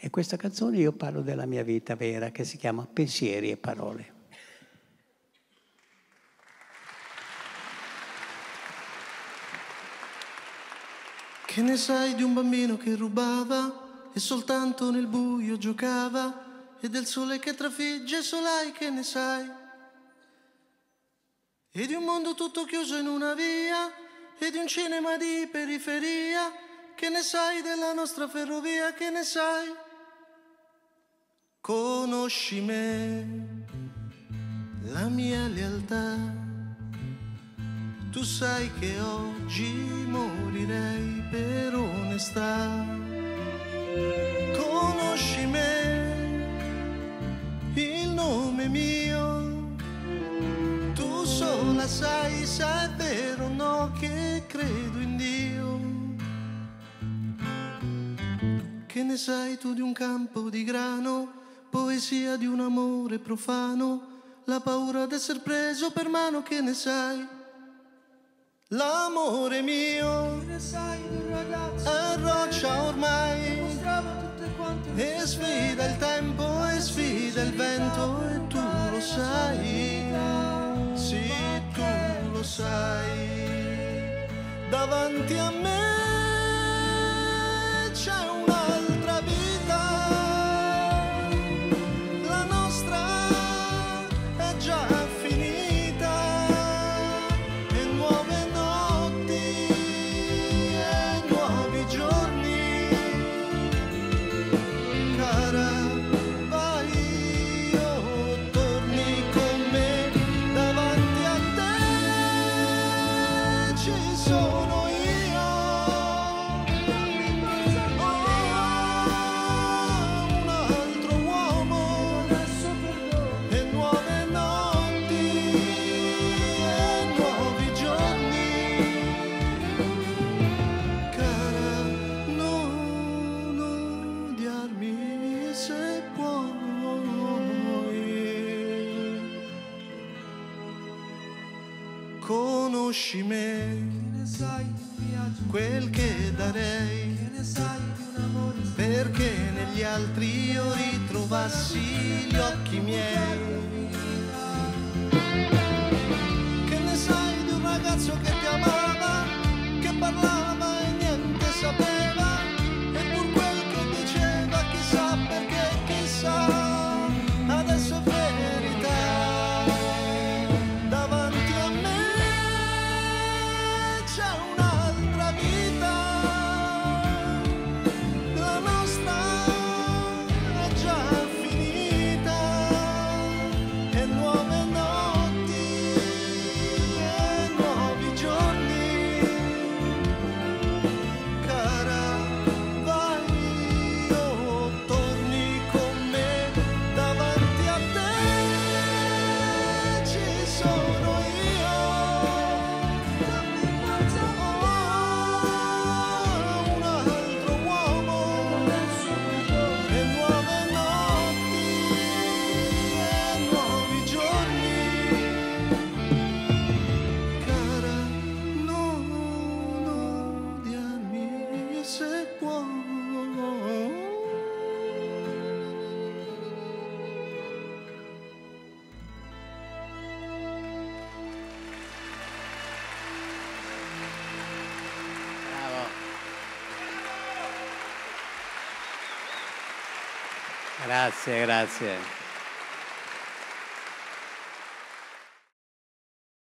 E questa canzone io parlo della mia vita vera che si chiama Pensieri e parole. Che ne sai di un bambino che rubava e soltanto nel buio giocava e del sole che trafigge solai che ne sai? E di un mondo tutto chiuso in una via e di un cinema di periferia che ne sai della nostra ferrovia che ne sai? Conosci me, la mia lealtà tu sai che oggi morirei per onestà. Conosci me, il nome mio. Tu sola sai se è vero o no che credo in Dio. Che ne sai tu di un campo di grano, poesia di un amore profano, la paura d'essere preso per mano, che ne sai? L'amore mio è roccia ormai e sfida il tempo e sfida il vento e tu lo sai, sì tu lo sai, davanti a me Conosci me, quel che darei, perché negli altri io ritrovassi gli occhi miei. Gracias, gracias.